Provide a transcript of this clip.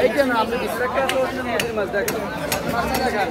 এইটা না আপনি বিশ্রাক্কা তো নদীর মাছ দেখেন মাছ না দেখান